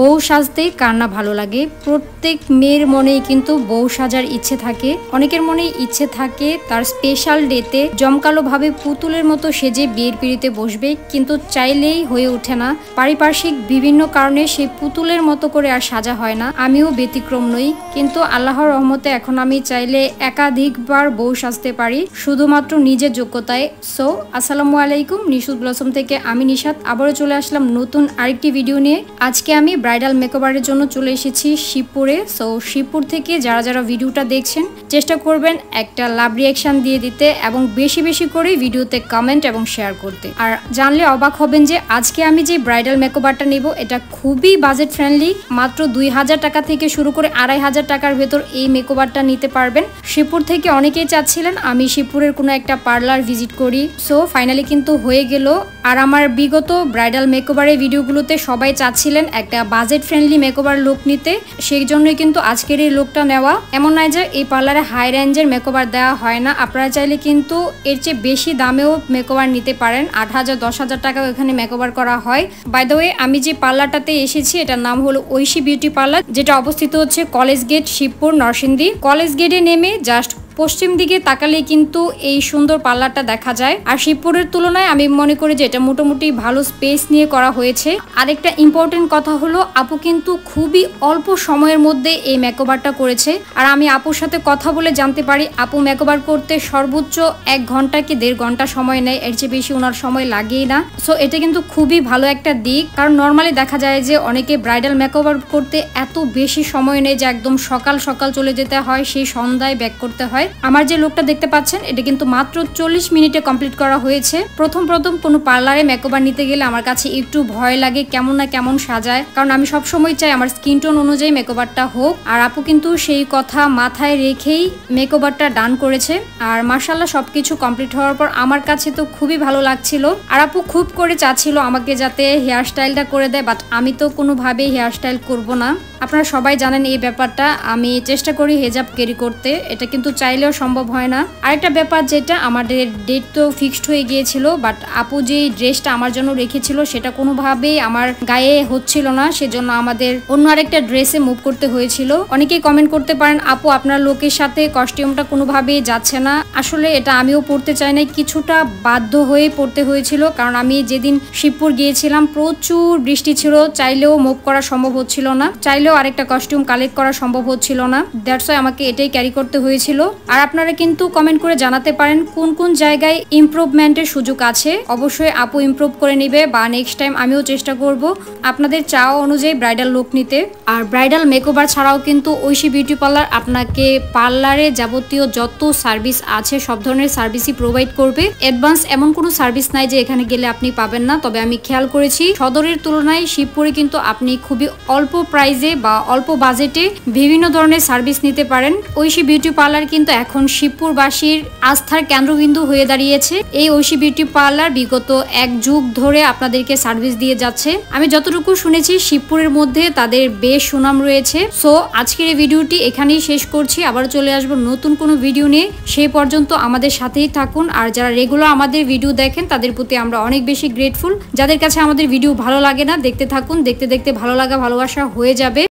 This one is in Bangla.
বউ সাজতে কার না ভালো লাগে? প্রত্যেক মেয়ের মনেই কিন্তু বউ সাজার ইচ্ছে থাকে। অনেকের মনেই ইচ্ছে থাকে তার স্পেশাল ডেতে জমকালো ভাবে পুতুলের মতো সেজে বিয়ের পিড়িতে বসবে, কিন্তু চাইলেই হয়ে ওঠে না। পারিপার্শ্বিক বিভিন্ন কারণে সেই পুতুলের মতো করে আর সাজা হয় না। আমিও ব্যতিক্রম নই, কিন্তু আল্লাহর রহমতে এখন আমি চাইলে একাধিকবার বউ সাজতে পারি, শুধুমাত্র নিজের যোগ্যতায়। সো আসসালামু আলাইকুম, নিশুদ ব্লসম থেকে আমি নিশাত। আবারও চলে আসলাম নতুন আরেকটি ভিডিও নিয়ে। আজকে আমি ব্রাইডাল মেকওভারের জন্য চলে এসেছি শিবপুরে। সো শিবপুর থেকে যারা যারা ভিডিওটা দেখছেন, চেষ্টা করবেন একটা লাভ রিয়াকশন দিয়ে দিতে এবং বেশি বেশি করে ভিডিওতে কমেন্ট এবং শেয়ার করতে। আর জানলে অবাক হবেন যে আজকে আমি যে ব্রাইডাল মেকওভারটা নেব, এটা খুবই বাজেট ফ্রেন্ডলি মাত্র দুই হাজার টাকা থেকে শুরু করে আড়াই হাজার টাকার ভেতর এই মেকওভারটা নিতে পারবেন। শিবপুর থেকে অনেকেই চাচ্ছিলেন আমি শিবপুরের কোনো একটা পার্লার ভিজিট করি। সো ফাইনালি কিন্তু হয়ে গেল। আর আমার বিগত ব্রাইডাল মেকওভারের ভিডিওগুলোতে সবাই চাচ্ছিলেন একটা বাজেট ফ্রেন্ডলি মেকওভার লুক নিতে। সেই জন্যই কিন্তু আজকের এই লুকটা নেওয়া। এমন নয় যে এই পার্লারে হাই রেঞ্জের মেকওভার দেওয়া হয় না। আপনারা চাইলে কিন্তু এর চেয়ে বেশি দামেও মেকওভার নিতে পারেন। আট হাজার, দশ হাজার টাকাও এখানে মেকওভার করা হয়। বাই ওয়ে আমি যে পার্লারটাতে এসেছি, এটার নাম হলো ঐশী বিউটি পার্লার যেটা অবস্থিত হচ্ছে college gate Shibpur Narsingdi. College গেটে নেমে জাস্ট পশ্চিম দিকে তাকালে কিন্তু এই সুন্দর পার্লারটা দেখা যায়। আর শিবপুরের তুলনায় আমি মনে করি যে এটা মোটামুটি ভালো স্পেস নিয়ে করা হয়েছে। আরেকটা ইম্পর্টেন্ট কথা হলো, আপু কিন্তু খুবই অল্প সময়ের মধ্যে এই মেকওভারটা করেছে। আর আমি আপুর সাথে কথা বলে জানতে পারি, আপু মেকওভার করতে সর্বোচ্চ এক ঘণ্টা কি দেড় ঘণ্টা সময় নেয়? এর চেয়ে বেশি ওনার সময় লাগেই না। সো এটা কিন্তু খুবই ভালো একটা দিক। কারণ নর্মালি দেখা যায় যে অনেকে ব্রাইডাল মেকওভার করতে এত বেশি সময় নেয় যে একদম সকাল সকাল চলে যেতে হয়, সেই সন্ধ্যায় ব্যাক করতে হয়। আমার যে লোকটা দেখতে পাচ্ছেন, এটা কিন্তু মাত্র চল্লিশ মিনিটে কমপ্লিট করা হয়েছে। প্রথম প্রথম কোনো পার্লারে মেকওভার নিতে গেলে আমার কাছে একটু ভয় লাগে, কেমন না কেমন সাজায়। কারণ আমি সব সময় চাই আমার স্কিন টোন অনুযায়ী মেকওভারটা হোক। আর আপু কিন্তু সেই কথা মাথায় রেখেই মেকওভারটা ডান করেছে। আর মার্শাল্লাহ সবকিছু কমপ্লিট হওয়ার পর আমার কাছে তো খুবই ভালো লাগছিল। আর আপু খুব করে চাচ্ছিল আমাকে যাতে হেয়ার স্টাইলটা করে দেয় বাট আমি তো কোনোভাবেই হেয়ার স্টাইল করব না। আপনারা সবাই জানেন এই ব্যাপারটা। আমি চেষ্টা করি হেজাব ক্যারি করতে। এটা কিন্তু চাইলেও সম্ভব হয় না। আরেকটা ব্যাপার যেটা আমাদের ডেট তো ফিক্সড হয়ে গিয়েছিল বাট আপু যে ড্রেসটা আমার জন্য রেখেছিল সেটা কোনোভাবেই আমার গায়ে হচ্ছিল না, সেজন্য আমাদের অন্য আরেকটা ড্রেসে মুভ করতে হয়েছিল। অনেকেই কমেন্ট করতে পারেন, আপু, আপনার লোকের সাথে কস্টিউমটা কোনোভাবেই যাচ্ছে না। আসলে এটা আমিও পড়তে চাই না কিছুটা বাধ্য হয়ে পড়তে হয়েছিল, কারণ আমি যেদিন শিবপুর গিয়েছিলাম প্রচুর বৃষ্টি ছিল, চাইলেও মুভ করা সম্ভব হচ্ছিল না, চাইলেও আরেকটা কস্টিউম কালেক্ট করা সম্ভব হচ্ছিল না। দ্যাটস আমাকে এটাই ক্যারি করতে হয়েছিল। আর আপনারা কিন্তু কমেন্ট করে জানাতে পারেন কোন কোন জায়গায় ইমপ্রুভমেন্টের সুযোগ আছে। অবশ্যই আপু ইমপ্রুভ করে নিবে বা নেক্সট টাইম আমিও চেষ্টা করব আপনাদের চাওয়া অনুযায়ী ব্রাইডাল লুক নিতে। আর ব্রাইডাল মেকওভার ছাড়াও কিন্তু ঐশী বিউটি পার্লার আপনাকে পার্লারে যাবতীয় যত সার্ভিস আছে, সব ধরনের সার্ভিসই প্রোভাইড করবে। অ্যাডভান্স এমন কোনো সার্ভিস নাই যে এখানে গেলে আপনি পাবেন না। তবে আমি খেয়াল করেছি, সদরের তুলনায় শিবপুরে কিন্তু আপনি খুবই অল্প প্রাইজে বা অল্প বাজেটে বিভিন্ন ধরনের সার্ভিস নিতে পারেন। ঐশী বিউটি পার্লার কিন্তু এখন শিবপুরবাসীর আস্থার কেন্দ্রবিন্দু হয়ে দাঁড়িয়েছে। এই ঐশী বিউটি পার্লার বিগত এক যুগ ধরে আপনাদেরকে সার্ভিস দিয়ে যাচ্ছে। আমি যতটুকু শুনেছি, শিবপুরের মধ্যে তাদের বেশ সুনাম রয়েছে। সো, আজকের এই ভিডিওটি এখানেই শেষ করছি। আবার চলে আসব নতুন কোনো ভিডিও নিয়ে। সেই পর্যন্ত আমাদের সাথেই থাকুন। আর যারা রেগুলার আমাদের ভিডিও দেখেন, তাদের প্রতি আমরা অনেক বেশি গ্রেটফুল যাদের কাছে আমাদের ভিডিও ভালো লাগে না, দেখতে থাকুন। দেখতে দেখতে ভালো লাগা, ভালোবাসা হয়ে যাবে।